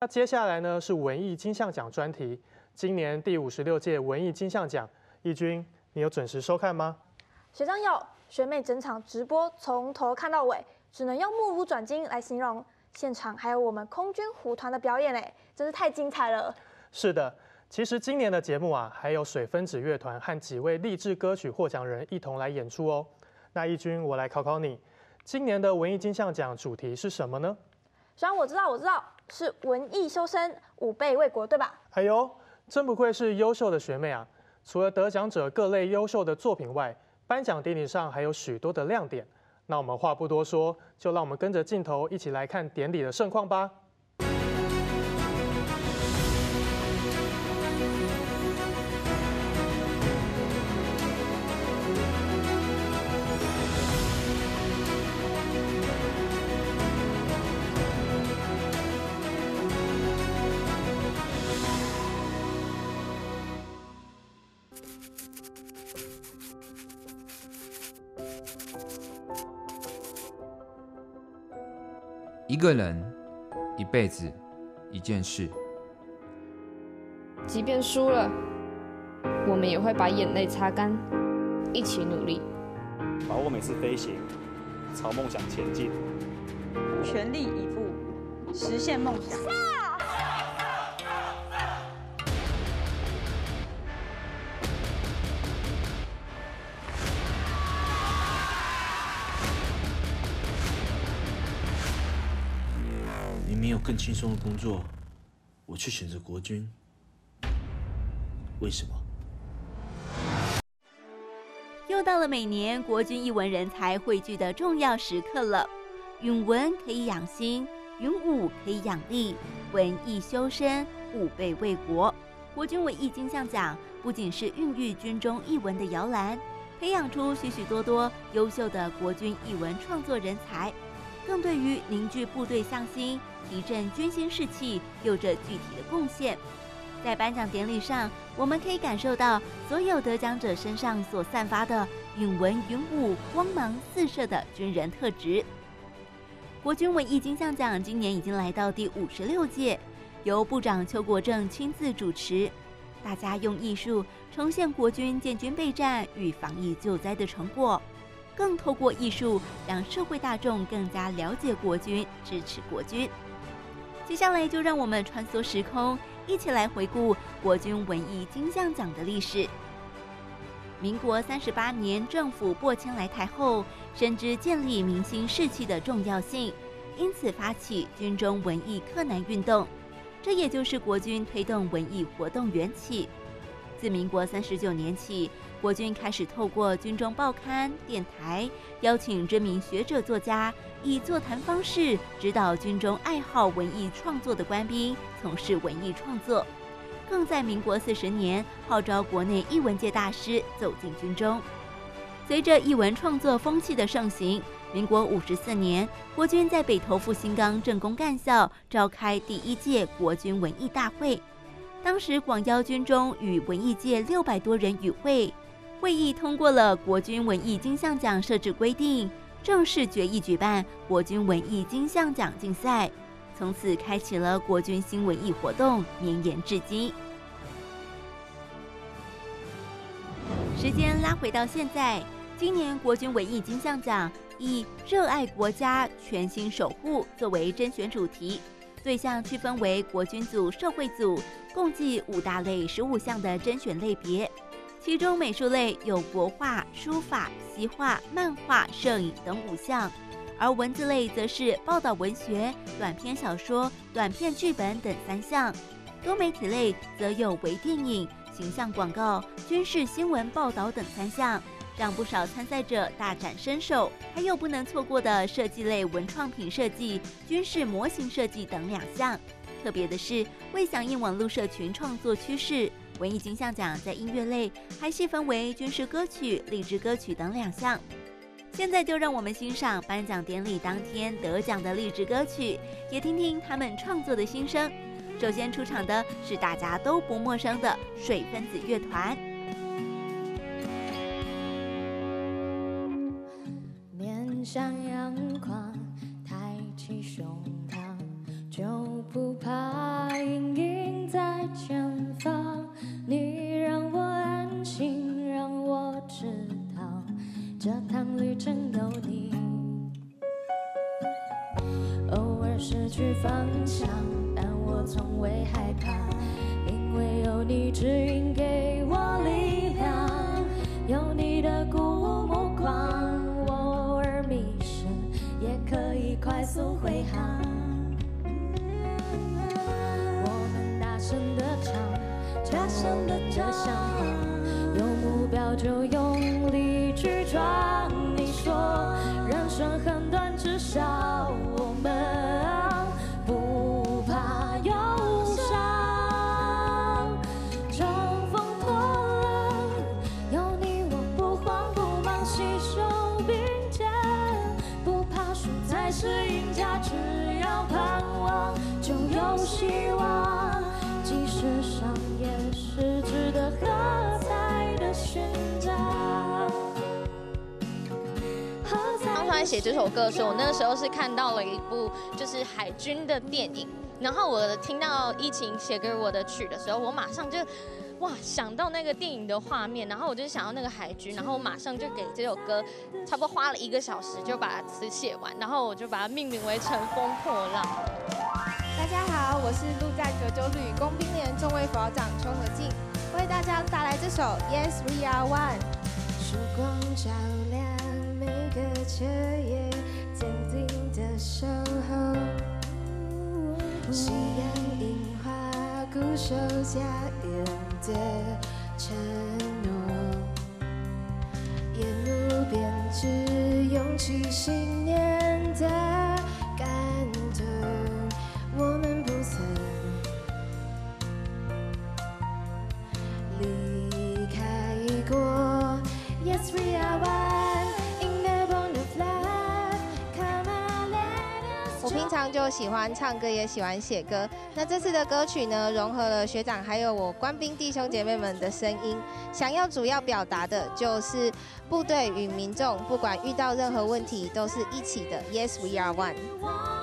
那接下来呢是文艺金像奖专题，今年第五十六届文艺金像奖，义军，你有准时收看吗？学长有，学妹整场直播从头看到尾，只能用目不转睛来形容。现场还有我们空军虎团的表演嘞，真是太精彩了。是的，其实今年的节目啊，还有水分子乐团和几位励志歌曲获奖人一同来演出哦。那义军，我来考考你，今年的文艺金像奖主题是什么呢？学长，我知道，我知道。是文艺修身，吾辈为国，对吧？哎呦，真不愧是优秀的学妹啊！除了得奖者各类优秀的作品外，颁奖典礼上还有许多的亮点。那我们话不多说，就让我们跟着镜头一起来看典礼的盛况吧。一个人，一辈子，一件事。即便输了，我们也会把眼泪擦干，一起努力，把握每次飞行，朝梦想前进，全力以赴，实现梦想。没有更轻松的工作，我却选择国军，为什么？又到了每年国军艺文人才汇聚的重要时刻了。允文可以养心，允武可以养力，文艺修身，武备为国。国军文艺金像奖不仅是孕育军中艺文的摇篮，培养出许许多多优秀的国军艺文创作人才，更对于凝聚部队向心。提振军心士气有着具体的贡献。在颁奖典礼上，我们可以感受到所有得奖者身上所散发的勇文勇武、光芒四射的军人特质。国军文艺金像奖今年已经来到第五十六届，由部长邱国正亲自主持，大家用艺术重现国军建军备战与防疫救灾的成果，更透过艺术让社会大众更加了解国军，支持国军。接下来就让我们穿梭时空，一起来回顾国军文艺金像奖的历史。民国三十八年，政府拨迁来台后，深知建立民心士气的重要性，因此发起军中文艺柯南运动，这也就是国军推动文艺活动缘起。自民国三十九年起。国军开始透过军中报刊、电台，邀请知名学者、作家，以座谈方式指导军中爱好文艺创作的官兵从事文艺创作。更在民国四十年号召国内艺文界大师走进军中。随着艺文创作风气的盛行，民国五十四年，国军在北投复兴岗政工干校召开第一届国军文艺大会，当时广邀军中与文艺界六百多人与会。会议通过了国军文艺金像奖设置规定，正式决议举办国军文艺金像奖竞赛，从此开启了国军新文艺活动，绵延至今。时间拉回到现在，今年国军文艺金像奖以“热爱国家，全心守护”作为甄选主题，对象区分为国军组、社会组，共计五大类十五项的甄选类别。其中美术类有国画、书法、西画、漫画、摄影等五项，而文字类则是报道文学、短篇小说、短片剧本等三项。多媒体类则有微电影、形象广告、军事新闻报道等三项，让不少参赛者大展身手。还有不能错过的设计类文创品设计、军事模型设计等两项。特别的是，为响应网络社群创作趋势。文艺金像奖在音乐类还细分为军事歌曲、励志歌曲等两项。现在就让我们欣赏颁奖典礼当天得奖的励志歌曲，也听听他们创作的心声。首先出场的是大家都不陌生的水分子乐团。向阳光，抬起胸膛。就不怕阴影在前方。你让我安心，让我知道这趟旅程有你。偶尔失去方向，但我从未害怕，因为有你指引给我力的想法，有目标就用力去闯。你说人生很短，至少我们不怕忧伤。乘风破浪，有你我不慌不忙，携手并肩，不怕输才是赢家，只要盼望就有希望。即使伤也是值得喝彩的勋章。当初在写这首歌的时候，我那个时候是看到了一部就是海军的电影，然后我听到疫情写给我的曲的时候，我马上就哇想到那个电影的画面，然后我就想到那个海军，然后我马上就给这首歌差不多花了一个小时就把词写完，然后我就把它命名为《乘风破浪》。大家好，我是陆战九九旅工兵连中尉副长邱和静，为大家带来这首《Yes We Are One》。曙光照亮每个彻夜，坚定的守候。夕阳樱花，固守家园的承诺。沿路编织勇气信念的就喜欢唱歌，也喜欢写歌。那这次的歌曲呢，融合了学长还有我官兵弟兄姐妹们的声音，想要主要表达的就是部队与民众，不管遇到任何问题，都是一起的。Yes, we are one。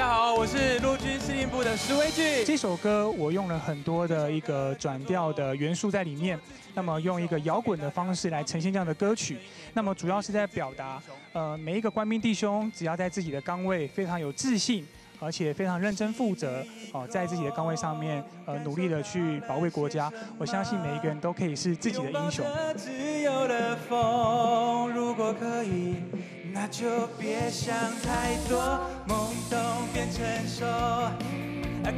家好，我是陆军司令部的石威俊。这首歌我用了很多的一个转调的元素在里面，那么用一个摇滚的方式来呈现这样的歌曲。那么主要是在表达，呃，每一个官兵弟兄只要在自己的岗位非常有自信，而且非常认真负责，哦，在自己的岗位上面，呃，努力的去保卫国家。我相信每一个人都可以是自己的英雄。自由的风，如果可以，那就别想太多，懵懂变成熟，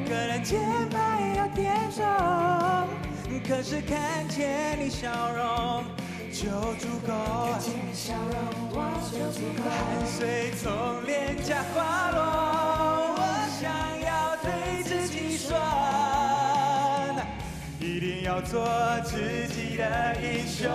个人节拍要点中，可是看见你笑容就足够，看见你笑容我就足够，汗水从脸颊滑落，我想要对自己说，一定要做自己的英雄。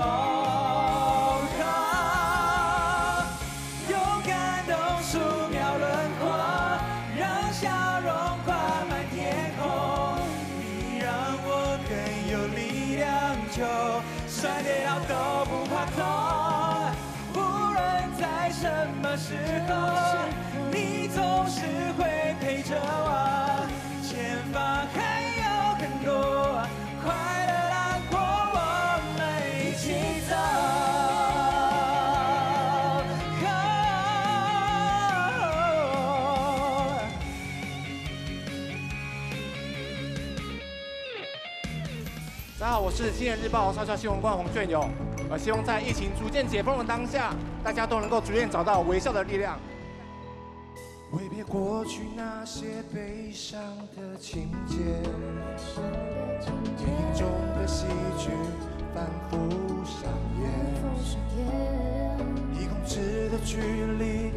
着我。前方还有很多快乐浪阔，我们一起走。大家好，我是《今年日报》少校新闻官洪俊勇。呃，希望在疫情逐渐解封的当下，大家都能够逐渐找到微笑的力量。挥别过去那些悲伤的情节，电影中的戏剧反复上演，一公尺的距离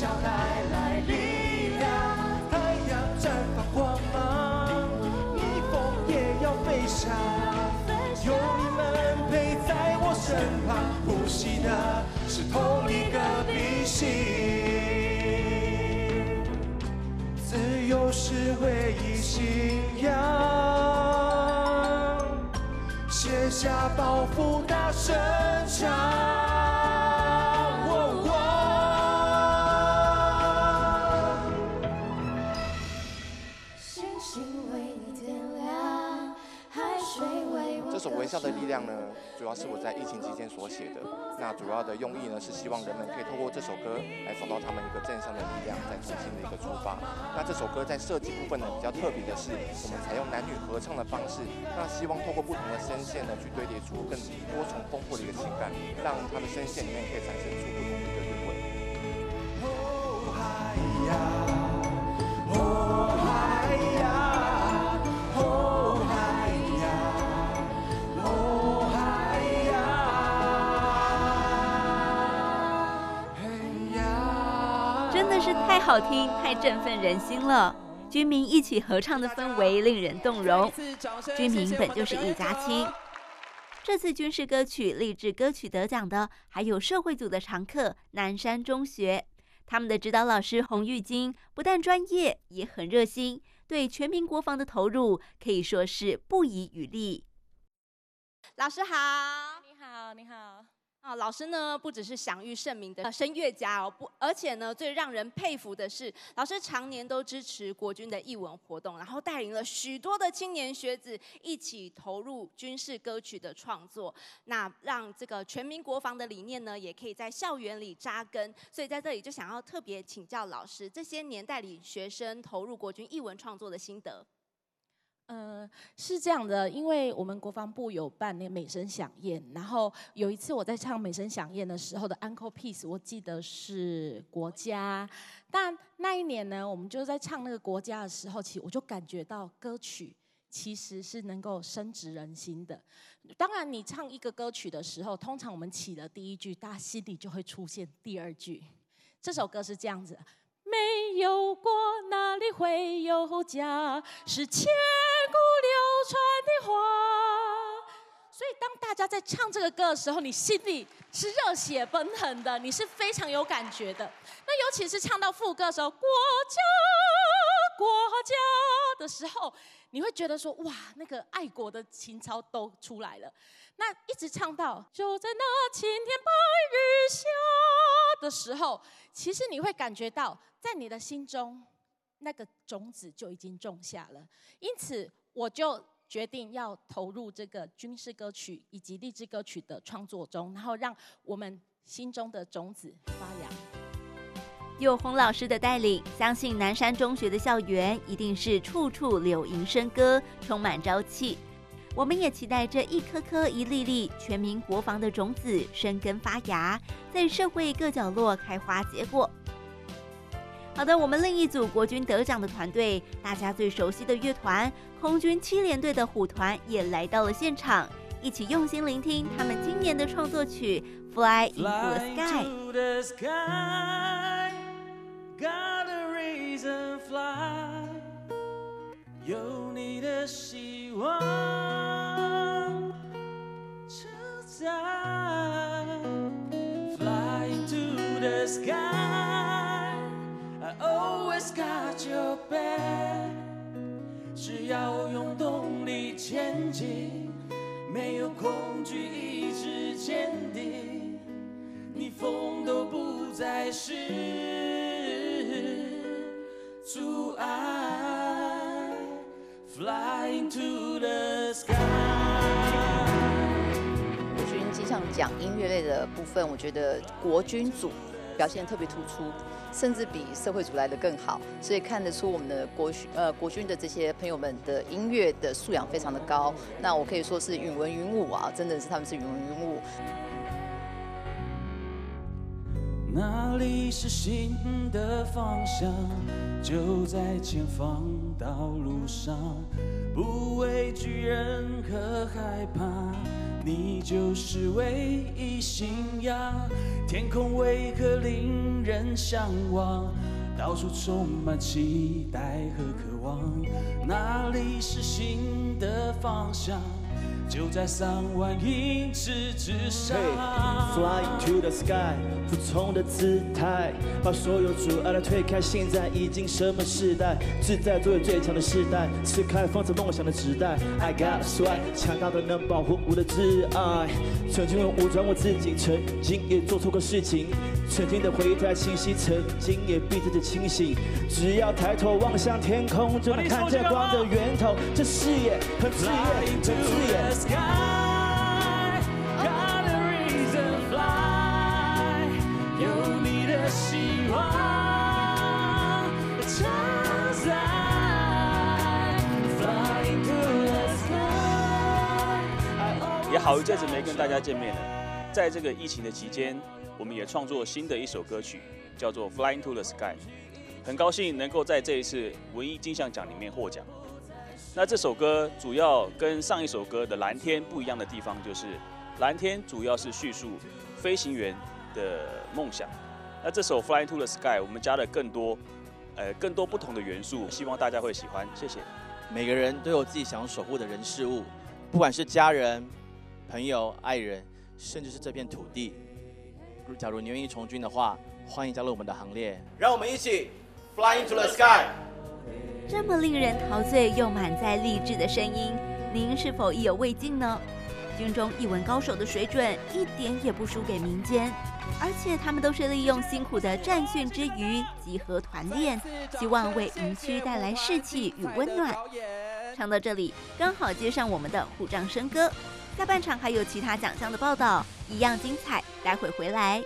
笑带来力量。太阳绽放光芒，逆风也要飞翔。有你们陪在我身旁，呼吸的是同一个鼻息。自由是唯一信仰。卸下包袱，大声唱。《笑的力量》呢，主要是我在疫情期间所写的。那主要的用意呢，是希望人们可以透过这首歌来找到他们一个正向的力量，再重新的一个出发。那这首歌在设计部分呢，比较特别的是，我们采用男女合唱的方式，那希望透过不同的声线呢，去堆叠出更多重丰富的一个情感，让他的声线里面可以产生出不同的一个韵味。真的是太好听、太振奋人心了。军民一起合唱的氛围令人动容。军民本就是一家亲。这次军事歌曲、励志歌曲得奖的，还有社会组的常客南山中学。他们的指导老师洪玉金不但专业，也很热心，对全民国防的投入可以说是不遗余力。老师好，你好，你好。啊，老师呢不只是享誉盛名的声乐家哦，不，而且呢最让人佩服的是，老师常年都支持国军的艺文活动，然后带领了许多的青年学子一起投入军事歌曲的创作，那让这个全民国防的理念呢，也可以在校园里扎根。所以在这里就想要特别请教老师，这些年带领学生投入国军艺文创作的心得。呃，是这样的，因为我们国防部有办那个美声响宴，然后有一次我在唱美声响宴的时候的 Uncle Peace，我记得是国家，但那一年呢，我们就在唱那个国家的时候，其实我就感觉到歌曲其实是能够深植人心的。当然，你唱一个歌曲的时候，通常我们起了第一句，大家心里就会出现第二句。这首歌是这样子。没有国，哪里会有家？是千古流传的话。所以，当大家在唱这个歌的时候，你心里是热血奔腾的，你是非常有感觉的。那尤其是唱到副歌的时候，“国家，国家”的时候，你会觉得说，哇，那个爱国的情操都出来了。那一直唱到就在那晴天白日下的时候，其实你会感觉到，在你的心中，那个种子就已经种下了。因此，我就决定要投入这个军事歌曲以及励志歌曲的创作中，然后让我们心中的种子发芽。有洪老师的带领，相信南山中学的校园一定是处处柳营笙歌，充满朝气。我们也期待这一颗颗、一粒粒全民国防的种子生根发芽，在社会各角落开花结果。好的，我们另一组国军得奖的团队，大家最熟悉的乐团空军七连队的虎团也来到了现场，一起用心聆听他们今年的创作曲《Fly into the Sky》。有你的希望 got your back。只要用动力前进，没有恐惧，意志坚定，逆风都不再是。阻碍，Flying to the sky。国军机上讲音乐类的部分，我觉得国军组表现特别突出，甚至比社会组来的更好，所以看得出我们的国呃国军的这些朋友们的音乐的素养非常的高。那我可以说是允文云武啊，真的是他们是允文云武。哪里是新的方向？就在前方道路上，不畏惧任何害怕，你就是唯一信仰。天空为何令人向往？到处充满期待和渴望，哪里是新的方向？就在三万英尺之上。Flying to the sky，服从的姿态，把所有阻碍都推开。现在已经什么时代？自在作为最强的时代，撕开放着梦想的时代。I got a swag，强大的能保护我的挚爱。曾经用武装我自己，曾经也做错过事情，曾经的回忆太清晰，曾经也逼自己清醒。只要抬头望向天空，就能看见光的源头。这视野很刺眼，很刺眼。好一阵子没跟大家见面了。在这个疫情的期间，我们也创作新的一首歌曲，叫做《Flying to the Sky》。很高兴能够在这一次文艺金像奖里面获奖。那这首歌主要跟上一首歌的《蓝天》不一样的地方，就是《蓝天》主要是叙述飞行员的梦想。那这首《Flying to the Sky》，我们加了更多，呃，更多不同的元素，希望大家会喜欢。谢谢。每个人都有自己想守护的人事物，不管是家人、朋友、爱人，甚至是这片土地。假如你愿意从军的话，欢迎加入我们的行列。让我们一起 fly into the sky。这么令人陶醉又满载励志的声音，您是否意犹未尽呢？军中一文高手的水准一点也不输给民间，而且他们都是利用辛苦的战训之余集合团练，希望为营区带来士气与温暖。唱到这里，刚好接上我们的虎杖笙歌。下半场还有其他奖项的报道，一样精彩，待会回来。